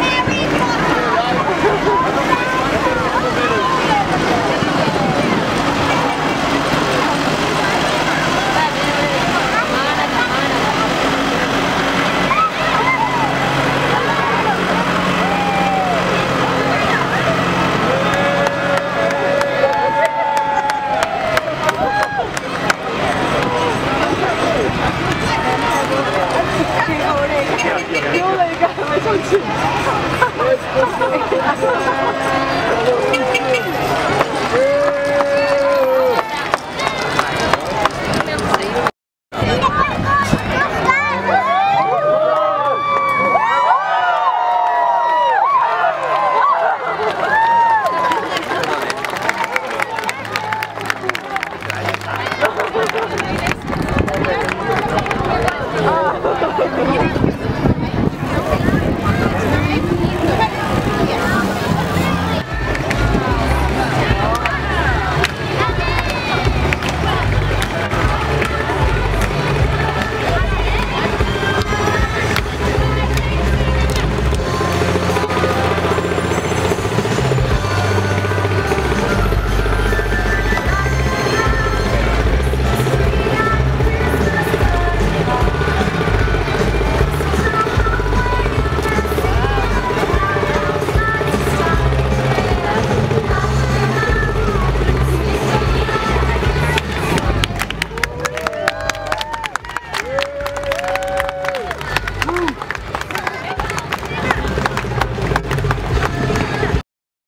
Harry Potter!